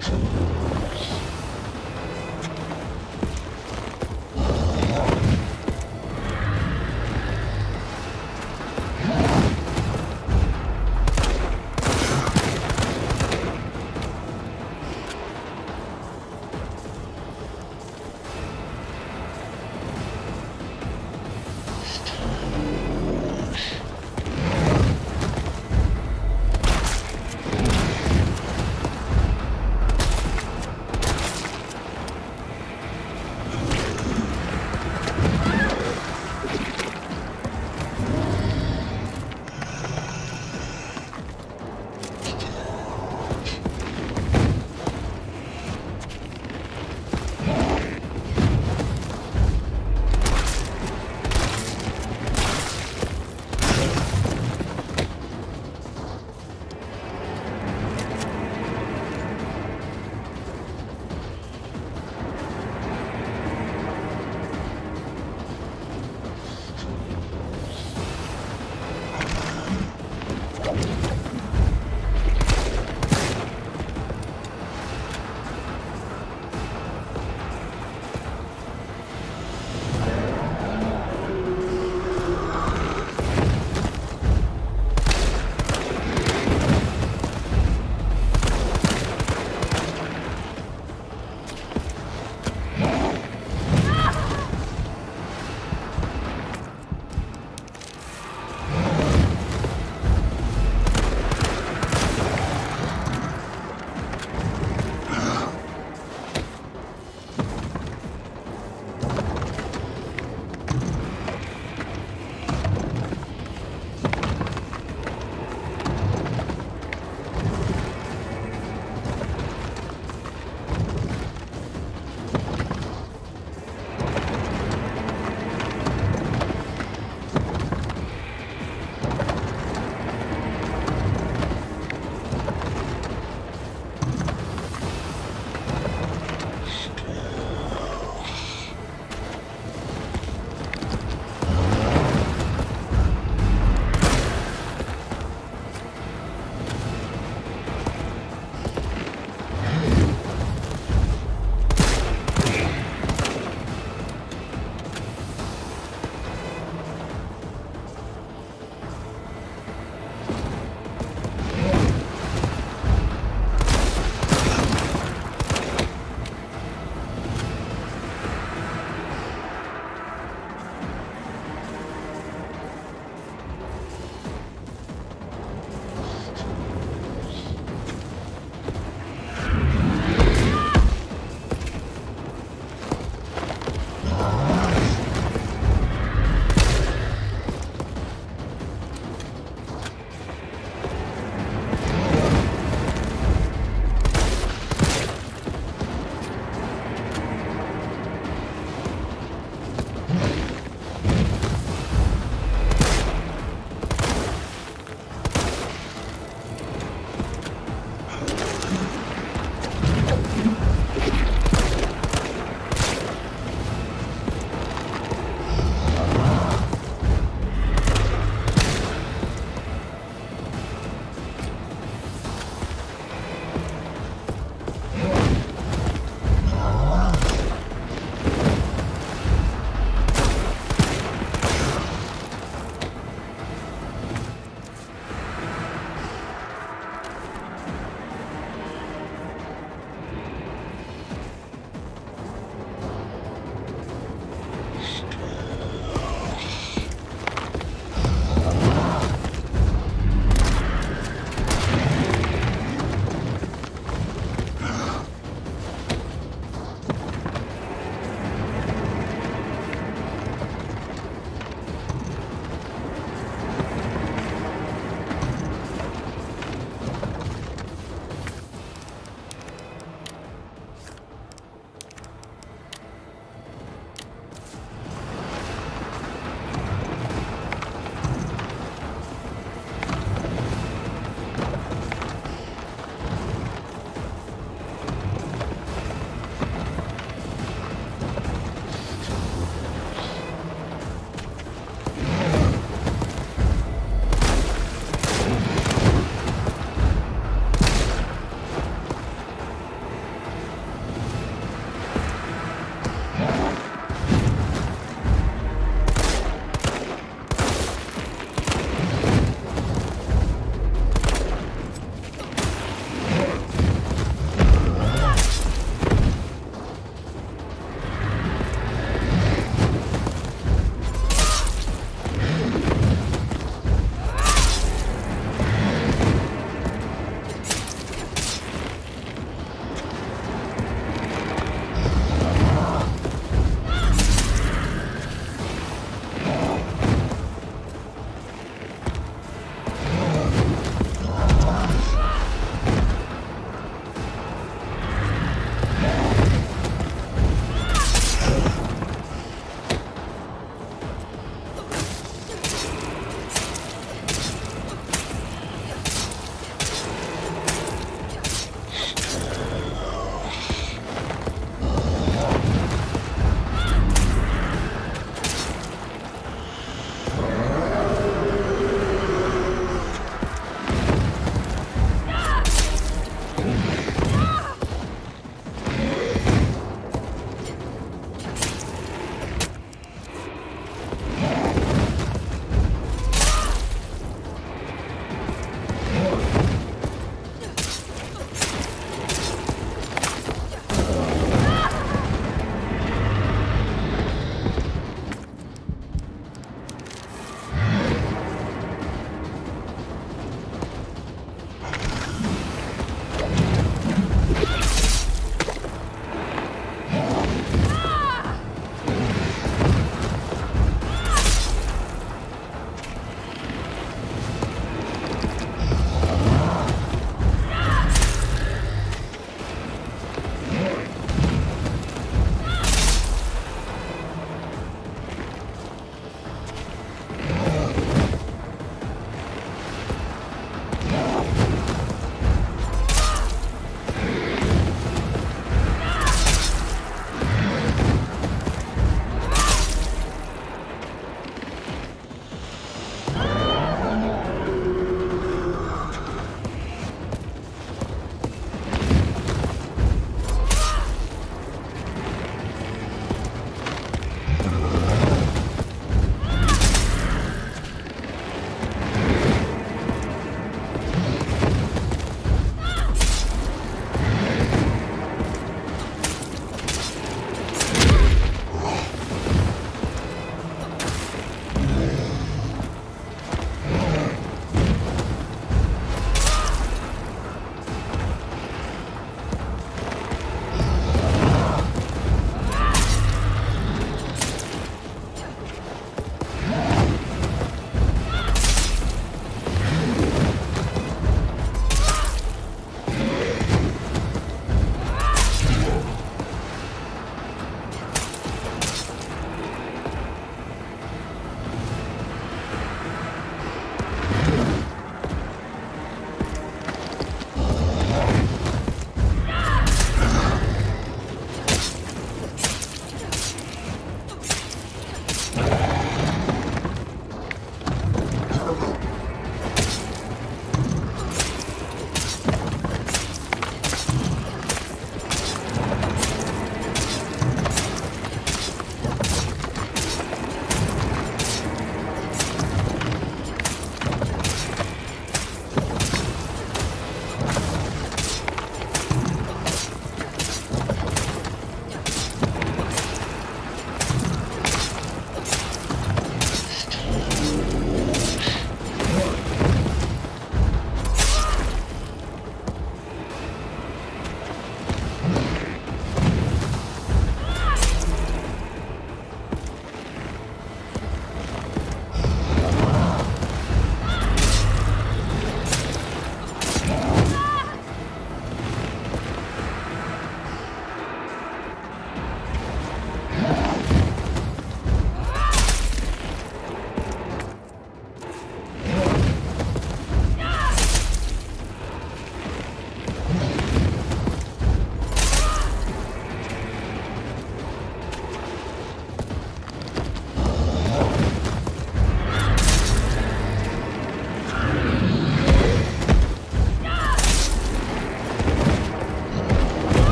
什么？